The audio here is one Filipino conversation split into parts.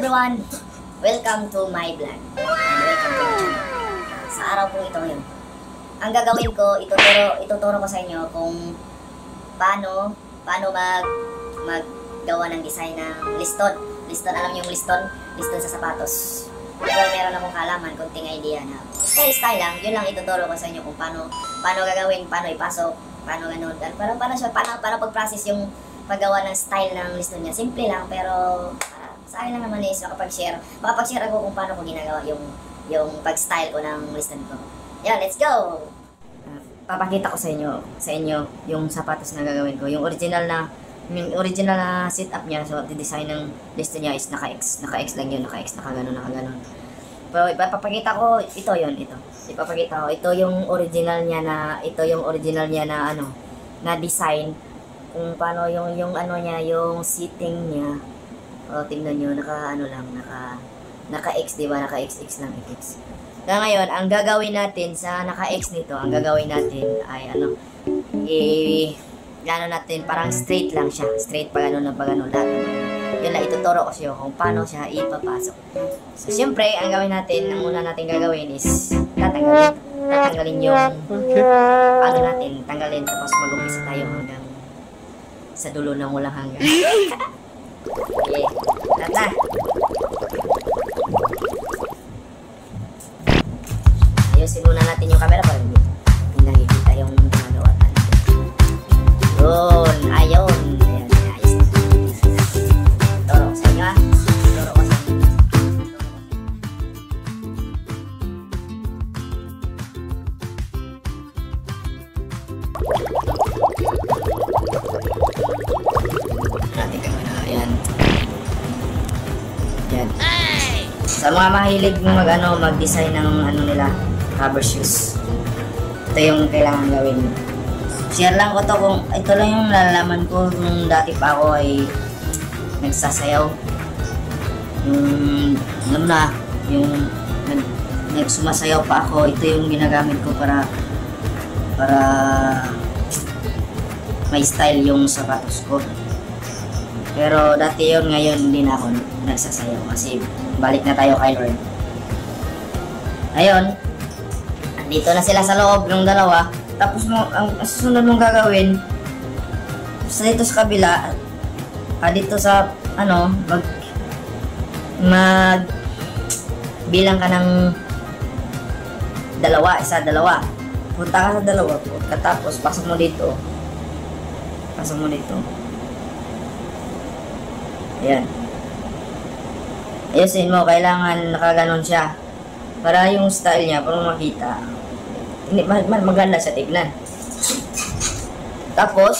everyone! Welcome to my vlog. And welcome to my. Sa araw po ito ngayon, ang gagawin ko, ituturo, ituturo ko sa inyo kung paano, paano mag, maggawa ng design ng liston. Liston, alam niyo yung liston? Liston sa sapatos. Pero meron akong kalaman, konting idea na style-style lang, yun lang ituturo ko sa inyo kung paano, paano gagawin, paano ipasok, paano ganun. Para, para siya, paano, paano pag-process yung paggawa ng style ng liston niya. Simple lang, pero sa akin lang naman is makapag-share. Makapag-share ako kung paano ko ginagawa yung yung pag-style ko ng liston ko. Yan, let's go! Ah, papakita ko sa inyo, sa inyo yung sapatos na gagawin ko. Yung original na yung original na setup niya, so design ng liston niya is naka-X. Naka-X lang yun, naka-X, naka-ganon, naka-ganon. Pero ipapakita ko, ito yon ito. Ipapakita ko, ito yung original niya na, ito yung original niya na ano, na design. Kung paano yung, yung ano niya, yung seating niya. O, tingnan nyo, naka ano lang, naka, naka-X, di ba? Naka-XX lang, X. Kaya ngayon, ang gagawin natin sa naka-X nito, ang gagawin natin ay ano, i, ano natin, parang straight lang siya. Straight pag ano na pag ano, lahat. Yun lang, ituturo ko sa iyo kung paano siya ipapasok. So, siyempre, ang gawin natin, ang una natin gagawin is tatanggalin, tatanggalin yung ano natin, tanggalin, tapos mag-umpisa tayo hanggang sa dulo ng walang hanggang. okay, lahat na. Ayan. Sa mga mahilig mag ano, mag-design ng ano nila, cover shoes. Ito yung kailangan gawin. Share lang ko to kung ito lang yung nalalaman ko nung dati pa ako ay nagsasayaw. Yung alam na, yung nag, nagsumasayaw pa ako, ito yung ginagamit ko para para may style yung sapatos ko. Pero dati yun, ngayon hindi na ako nagsasayaw kasi balik na tayo kay Lord. Ayun, dito na sila sa loob ng dalawa. Tapos mo, ang, susunod mong gagawin, sa dito sa kabila, ah, dito sa, ano, mag, mag, bilang ka ng dalawa, isa, dalawa. Punta ka sa dalawa, katapos pasok mo dito. Pasok mo dito. Ayan. Ayusin mo, kailangan nakaganon siya. Para yung style niya, para makita. Hindi, ma- ma- maganda siya tignan. Tapos,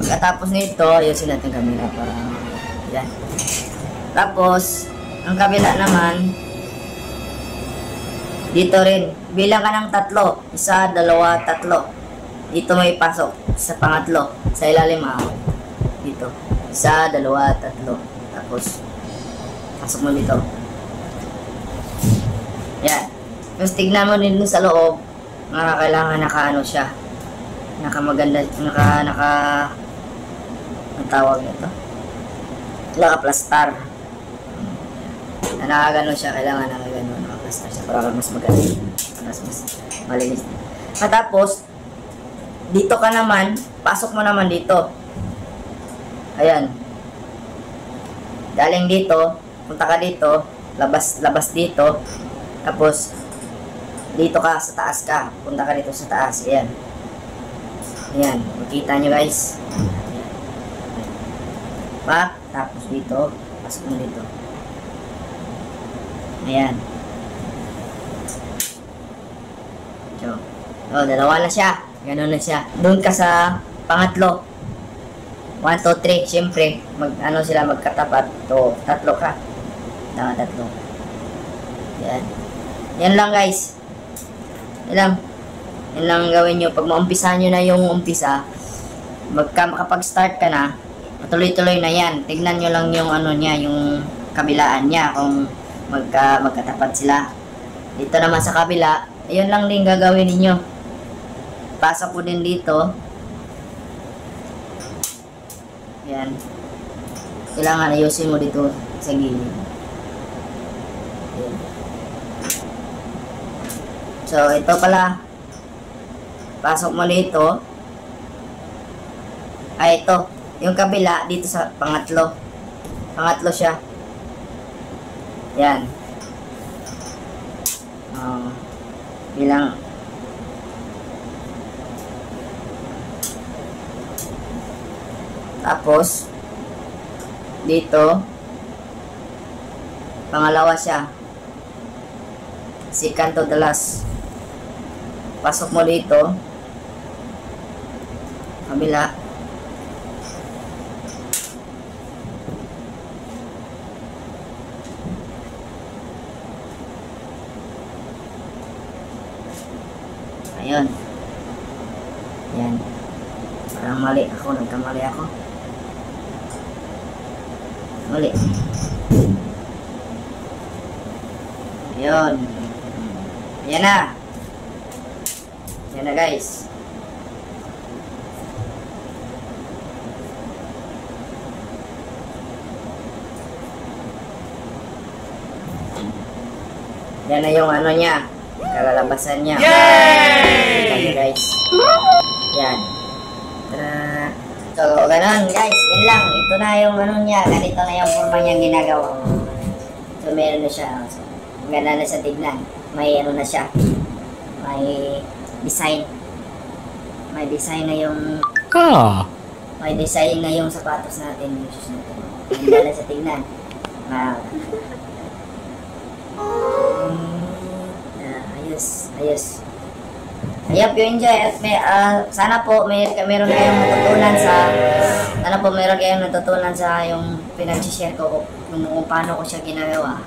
pagkatapos nito, ayusin natin camera para, yan. Tapos, ang kabila naman, dito rin, bilang ka ng tatlo. Isa, dalawa, tatlo. Dito may pasok sa pangatlo. Sa ilalim, ah. Dito. Isa, dalawa, tatlo. Tapos, pasok mo dito. Yan. Tapos tignan mo din sa loob, mga kailangan naka ano siya. Naka maganda, naka, naka, ang tawag nito? Naka plastar. Na nakagano siya, kailangan nakagano, naka plastar siya para mas maganda. Mas, mas malinis. Matapos, dito ka naman, pasok mo naman dito. Ayan. Galing dito, punta ka dito, labas labas dito. Tapos dito ka sa taas ka. Punta ka dito sa taas. Ayan. Ayan, makita nyo guys. Pa, tapos dito, pasok mo dito. Ayan. So, oh, dalawa na siya. Ganun na siya. Doon ka sa pangatlo. 1, 2, 3, siyempre, mag, ano sila magkatapat. To, tatlo ka. Tama, tatlo. Yan. Yan lang guys. Yan lang. Yan lang ang gawin nyo. Pag maumpisahan nyo na yung umpisa, magka, makapag-start ka na, patuloy-tuloy na yan. Tignan nyo lang yung ano niya, yung kabilaan niya, kung magka, magkatapat sila. Dito naman sa kabila, ayun lang din gagawin ninyo. Pasok ko din dito. Ayan. Kailangan ayusin mo dito sa gilid. So, ito pala. Pasok mo dito. Ay, ito. Yung kabila, dito sa pangatlo. Pangatlo siya. Ayan. Um, bilang Tapos, dito, pangalawa siya. Second to the last. Pasok mo dito. Kabila. Ayun. Yan. Parang mali ako. Nagkamali ako. Mali. Ayun. Yan na. Yan na guys. Yan na yung ano niya. Kalalabasan niya. Yay! Yan guys. Yan. Tara. So, ganun guys. Yan lang. Ito na yung ano niya. Ganito na yung forma niyang ginagawa. So, meron na siya. So, ganda na sa tignan. May ano na siya. May design. May design na yung Ah. may design na yung sapatos natin, yung shoes natin. Ganda na sa tignan. Wow. Ah, ayos, ayos. I hope you enjoy at may, ah, sana po may, meron kayong natutunan sa sana po meron kayong natutunan sa yung pinag-share ko kung, kung paano ko siya ginagawa.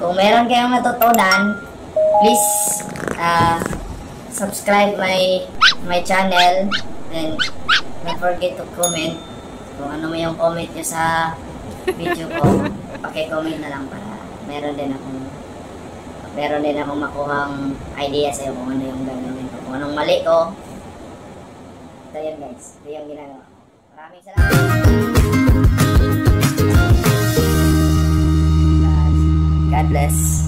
Kung meron kayong natutunan, please ah, subscribe my my channel and don't forget to comment kung ano may yung comment nyo sa video ko. Paki-comment na lang para meron din akong meron din akong makuhang idea sa'yo kung ano yung gagawin kung anong mali ko. Ito yun guys. Ito yung ginagawa maraming salamat. God bless